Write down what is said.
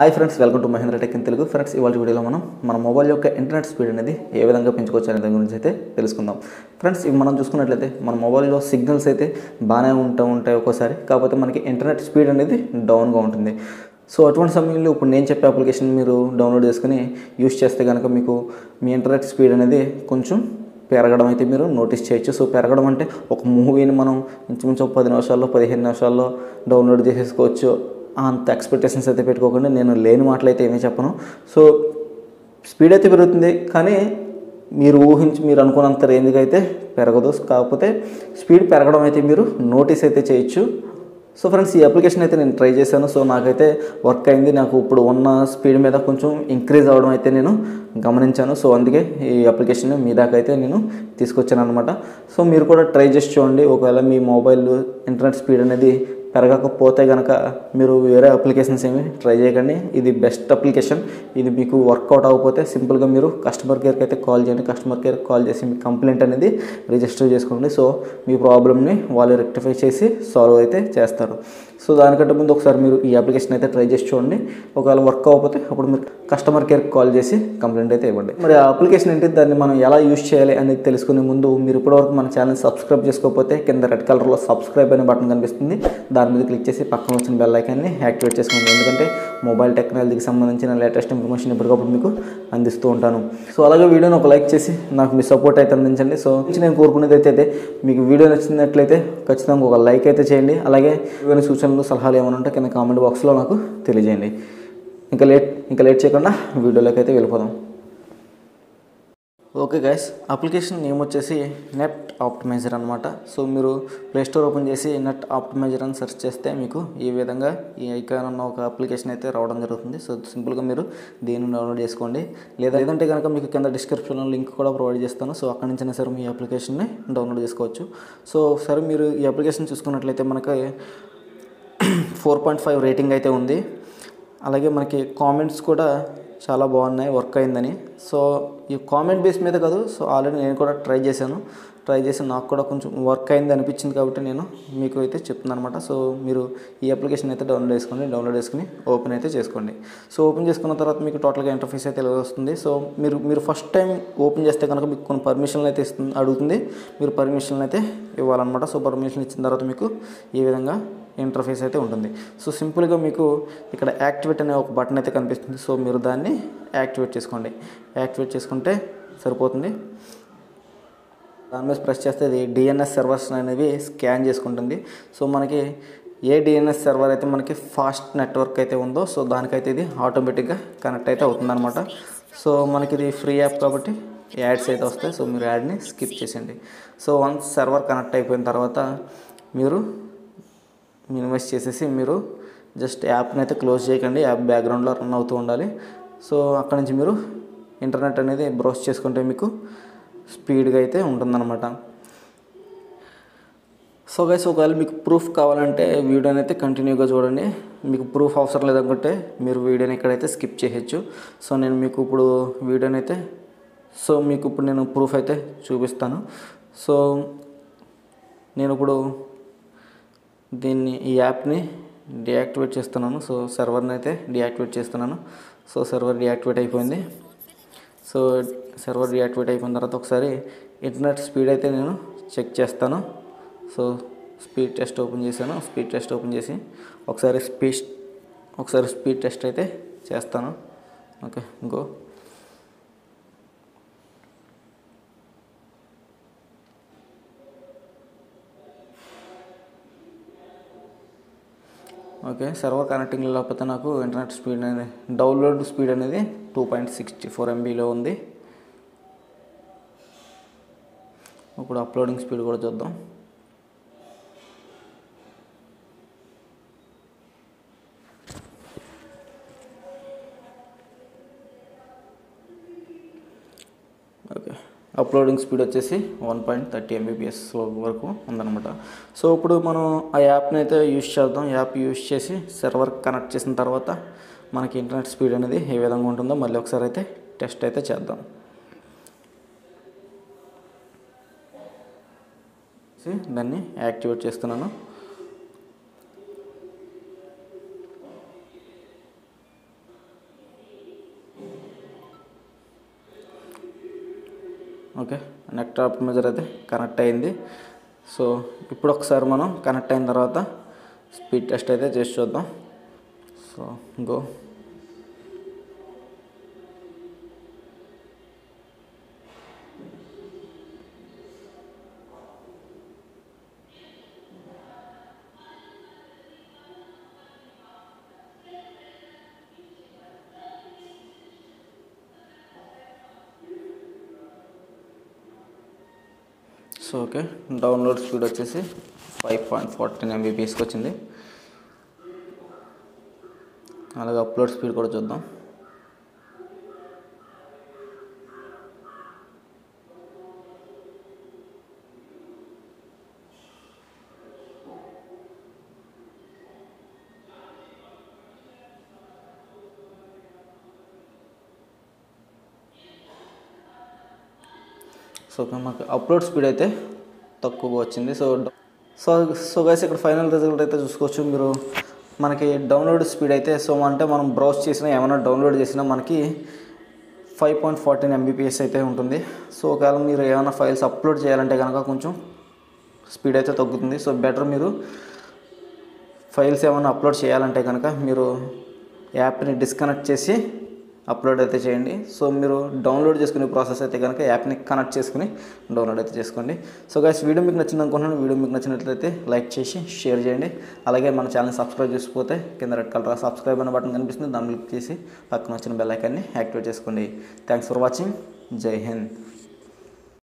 Hi friends welcome to Mahendra tech in Telugu friends ఇవాళ వీడియోలో మనం మన మొబైల్ యొక్క ఇంటర్నెట్ స్పీడ్ అనేది ఏ విధంగా పెంచుకోవచ్చు అనే దాని గురించి అయితే తెలుసుకుందాం. ఫ్రెండ్స్ ఇవి మనం చూసుకున్నట్లయితే మన మొబైల్లో సిగ్నల్స్ అయితే బాగానే ఉంటూ ఉంటాయి ఒక్కోసారి. కాకపోతే మనకి ఇంటర్నెట్ స్పీడ్ అనేది డౌన్గా ఉంటుంది. సో అటువంటి సమయంలో ఇప్పుడు నేను చెప్పే అప్లికేషన్ మీరు డౌన్లోడ్ చేసుకుని యూస్ చేస్తే కనుక మీకు మీ ఇంటర్నెట్ స్పీడ్ అనేది కొంచెం పెరగడం అయితే మీరు నోటీస్ చేయొచ్చు. సో పెరగడం అంటే ఒక మూవీని మనం ఇంచుమించు పది నిమిషాల్లో పదిహేను నిమిషాల్లో డౌన్లోడ్ చేసేసుకోవచ్చు. అంత ఎక్స్పెక్టేషన్స్ అయితే పెట్టుకోకుండా నేను లేని మాటలు అయితే ఏమీ చెప్పను. సో స్పీడ్ అయితే పెరుగుతుంది కానీ మీరు ఊహించి మీరు అనుకున్నంత రేంజ్గా అయితే పెరగదు. కాకపోతే స్పీడ్ పెరగడం అయితే మీరు నోటీస్ అయితే చేయొచ్చు. సో ఫ్రెండ్స్ ఈ అప్లికేషన్ అయితే నేను ట్రై చేశాను. సో నాకైతే వర్క్ అయింది. నాకు ఇప్పుడు ఉన్న స్పీడ్ మీద కొంచెం ఇంక్రీజ్ అవ్వడం అయితే నేను గమనించాను. సో అందుకే ఈ అప్లికేషన్ మీ దాకైతే నేను తీసుకొచ్చాను అనమాట సో మీరు కూడా ట్రై చేసి చూడండి. ఒకవేళ మీ మొబైల్ ఇంటర్నెట్ స్పీడ్ అనేది పెరగకపోతే కనుక మీరు వేరే అప్లికేషన్స్ ఏమి ట్రై చేయకండి. ఇది బెస్ట్ అప్లికేషన్ ఇది మీకు వర్కౌట్ అవ్వకపోతే సింపుల్గా మీరు కస్టమర్ కేర్కి అయితే కాల్ చేయండి. కస్టమర్ కేర్కి కాల్ చేసి మీ కంప్లైంట్ అనేది రిజిస్టర్ చేసుకోండి. సో మీ ప్రాబ్లమ్ని వాళ్ళు రెక్టిఫై చేసి సాల్వ్ అయితే చేస్తారు. సో దానికంటే ముందు ఒకసారి మీరు ఈ అప్లికేషన్ అయితే ట్రై చేసి చూడండి. ఒకవేళ వర్క్ అవ్వకపోతే అప్పుడు మీరు కస్టమర్ కేర్కి కాల్ చేసి కంప్లైంట్ అయితే ఇవ్వండి. మరి ఆ అప్లికేషన్ ఏంటి? దాన్ని మనం ఎలా యూజ్ చేయాలి అనేది తెలుసుకునే ముందు మీరు ఇప్పటివరకు మన ఛానల్ సబ్స్క్రైబ్ చేసుకోకపోతే కింద రెడ్ కలర్లో సబ్స్క్రైబ్ అనే బటన్ కనిపిస్తుంది. దాని మీద క్లిక్ చేసి పక్కన వచ్చిన బెల్ ఐకాన్ని యాక్టివేట్ చేసుకోండి. ఎందుకంటే మొబైల్ టెక్నాలజీకి సంబంధించిన లేటెస్ట్ ఇన్ఫర్మేషన్ ఎప్పటికప్పుడు మీకు అందిస్తూ ఉంటాను. సో అలాగే వీడియోని ఒక లైక్ చేసి నాకు మీ సపోర్ట్ అయితే అందించండి. సో నేను కోరుకునేది అయితే అయితే మీకు వీడియో నచ్చినట్లయితే ఖచ్చితంగా ఒక లైక్ అయితే చేయండి. అలాగే ఏమైనా సూచనలు సలహాలు ఏమైనా ఉంటే కింద కామెంట్ బాక్స్లో నాకు తెలియజేయండి. ఇంకా లేట్ ఇంకా లేట్ చేయకుండా వీడియోలోకి అయితే వెళ్ళిపోదాం. ఓకే గైస్ అప్లికేషన్ నేమ్ వచ్చేసి నెట్ ఆప్టిమైజర్ అనమాట సో మీరు ప్లేస్టోర్ ఓపెన్ చేసి నెట్ ఆప్టిమైజర్ అని సెర్చ్ చేస్తే మీకు ఈ విధంగా ఈ ఐకాన్ ఉన్న ఒక అప్లికేషన్ అయితే రావడం జరుగుతుంది. సో సింపుల్గా మీరు దీన్ని డౌన్లోడ్ చేసుకోండి. లేదా లేదంటే కనుక మీకు కింద డిస్క్రిప్షన్లో లింక్ కూడా ప్రొవైడ్ చేస్తాను. సో అక్కడి నుంచి సరే మీ అప్లికేషన్ని డౌన్లోడ్ చేసుకోవచ్చు. సో ఒకసారి మీరు ఈ అప్లికేషన్ చూసుకున్నట్లయితే మనకి ఫోర్ పాయింట్ ఫైవ్ రేటింగ్ అయితే ఉంది. అలాగే మనకి కామెంట్స్ కూడా చాలా బాగున్నాయి వర్క్ అయిందని. సో ఈ కామెంట్ బేస్ మీద కాదు సో ఆల్రెడీ నేను కూడా ట్రై చేశాను. ట్రై చేసి నాకు కూడా కొంచెం వర్క్ అయింది అనిపించింది కాబట్టి నేను మీకు అయితే చెప్తున్నాను అనమాట సో మీరు ఈ అప్లికేషన్ అయితే డౌన్లోడ్ చేసుకోండి డౌన్లోడ్ చేసుకుని ఓపెన్ అయితే చేసుకోండి. సో ఓపెన్ చేసుకున్న తర్వాత మీకు టోటల్గా ఇంటర్ఫేస్ అయితే ఇలా వస్తుంది? సో మీరు మీరు ఫస్ట్ టైం ఓపెన్ చేస్తే కనుక మీకు కొన్ని పర్మిషన్లు అయితే ఇస్తుంది అడుగుతుంది. మీరు పర్మిషన్లు అయితే ఇవ్వాలన్నమాట. సో పర్మిషన్ ఇచ్చిన తర్వాత మీకు ఈ విధంగా ఇంటర్ఫేస్ అయితే ఉంటుంది. సో సింపుల్గా మీకు ఇక్కడ యాక్టివేట్ అనే ఒక బటన్ అయితే కనిపిస్తుంది. సో మీరు దాన్ని యాక్టివేట్ చేసుకోండి. యాక్టివేట్ చేసుకుంటే సరిపోతుంది. దాని మీద ప్రెస్ చేస్తే ఇది డిఎన్ఎస్ సర్వర్స్ అనేవి స్కాన్ చేసుకుంటుంది. సో మనకి ఏ డిఎన్ఎస్ సర్వర్ అయితే మనకి ఫాస్ట్ నెట్వర్క్ అయితే ఉందో సో దానికైతే ఇది ఆటోమేటిక్గా కనెక్ట్ అయితే అవుతుందన్నమాట. సో మనకి ఇది ఫ్రీ యాప్ కాబట్టి యాడ్స్ అయితే వస్తాయి. సో మీరు యాడ్ని స్కిప్ చేసేయండి. సో వన్స్ సర్వర్ కనెక్ట్ అయిపోయిన తర్వాత మీరు మినిమైజ్ చేసేసి మీరు జస్ట్ యాప్ని అయితే క్లోజ్ చేయకండి. యాప్ బ్యాక్గ్రౌండ్లో రన్ అవుతూ ఉండాలి. సో అక్కడ నుంచి మీరు ఇంటర్నెట్ అనేది బ్రౌజ్ చేసుకుంటే మీకు స్పీడ్గా అయితే ఉంటుందన్నమాట. సో గైస్ ఒకవేళ మీకు ప్రూఫ్ కావాలంటే వీడియోని అయితే కంటిన్యూగా చూడండి. మీకు ప్రూఫ్ అవసరం లేదనుకుంటే మీరు వీడియోని ఇక్కడైతే స్కిప్ చేయొచ్చు. సో నేను మీకు ఇప్పుడు వీడియోని అయితే సో మీకు ఇప్పుడు నేను ప్రూఫ్ అయితే చూపిస్తాను. సో నేను ఇప్పుడు దీన్ని ఈ యాప్ని డియాక్టివేట్ చేస్తున్నాను. సో సర్వర్ని అయితే డియాక్టివేట్ చేస్తున్నాను. సో సర్వర్ డియాక్టివేట్ అయిపోయింది. సో సర్వర్ డియాక్టివేట్ అయిపోయిన తర్వాత ఒకసారి ఇంటర్నెట్ స్పీడ్ అయితే నేను చెక్ చేస్తాను. సో స్పీడ్ టెస్ట్ ఓపెన్ చేశాను. స్పీడ్ టెస్ట్ ఓపెన్ చేసి ఒకసారి స్పీడ్ ఒకసారి స్పీడ్ టెస్ట్ అయితే చేస్తాను. ఓకే ఇంకో ఓకే సర్వర్ కనెక్టింగ్ లేకపోతే నాకు ఇంటర్నెట్ స్పీడ్ అనేది డౌన్లోడ్ స్పీడ్ అనేది టూ పాయింట్ సిక్స్టీ ఫోర్ ఎంబీలో ఉంది. ఇప్పుడు అప్లోడింగ్ స్పీడ్ కూడా చూద్దాం ఓకే అప్లోడింగ్ స్పీడ్ వచ్చేసి వన్ పాయింట్ థర్టీ ఎంబీపీఎస్ వరకు ఉందన్నమాట. సో ఇప్పుడు మనం ఆ యాప్ని అయితే యూజ్ చేద్దాం. యాప్ యూజ్ చేసి సర్వర్ కనెక్ట్ చేసిన తర్వాత మనకి ఇంటర్నెట్ స్పీడ్ అనేది ఏ విధంగా ఉంటుందో మళ్ళీ ఒకసారి అయితే టెస్ట్ అయితే చేద్దాం. దాన్ని యాక్టివేట్ చేస్తున్నాను. ఓకే నెట్ ఆప్టిమైజర్ అయితే కనెక్ట్ అయింది. సో ఇప్పుడు ఒకసారి మనం కనెక్ట్ అయిన తర్వాత స్పీడ్ టెస్ట్ అయితే చేసి చూద్దాం. So go okay. Download speed వచ్చేసి ఫైవ్ పాయింట్ ఫార్టీన్ ఎంబీపీఎస్కి వచ్చింది అలాగే అప్లోడ్ స్పీడ్ కూడా చూద్దాం. సో మాకు అప్లోడ్ స్పీడ్ అయితే తక్కువగా వచ్చింది. సో సో సో గైస్ ఇక్కడ ఫైనల్ రిజల్ట్ అయితే చూసుకోవచ్చు. మీరు మనకి డౌన్లోడ్ స్పీడ్ అయితే సో అంటే మనం బ్రౌజ్ చేసినా ఏమైనా డౌన్లోడ్ చేసినా మనకి ఫైవ్ పాయింట్ ఫార్టీన్ ఎంబీపీఎస్ అయితే ఉంటుంది. సో ఒకవేళ మీరు ఏమైనా ఫైల్స్ అప్లోడ్ చేయాలంటే కనుక కొంచెం స్పీడ్ అయితే తగ్గుతుంది. సో బెటర్ మీరు ఫైల్స్ ఏమైనా అప్లోడ్ చేయాలంటే కనుక మీరు యాప్ని డిస్కనెక్ట్ చేసి అప్లోడ్ అయితే చేయండి. సో మీరు డౌన్లోడ్ చేసుకునే ప్రాసెస్ అయితే కనుక యాప్ని కనెక్ట్ చేసుకుని డౌన్లోడ్ అయితే చేసుకోండి. సో గైస్ వీడియో మీకు నచ్చింది అనుకుంటున్నాను. వీడియో మీకు నచ్చినట్లయితే లైక్ చేసి షేర్ చేయండి. అలాగే మన ఛానల్ సబ్స్క్రైబ్ చేసిపోతే కింద రెడ్ కలర్ సబ్స్క్రైబ్ అనే బటన్ కనిపిస్తుంది. దాన్ని క్లిక్ చేసి పక్కన వచ్చిన బెల్ ఐకాన్ని యాక్టివేట్ చేసుకోండి. థ్యాంక్స్ ఫర్ వాచింగ్ జై హింద్.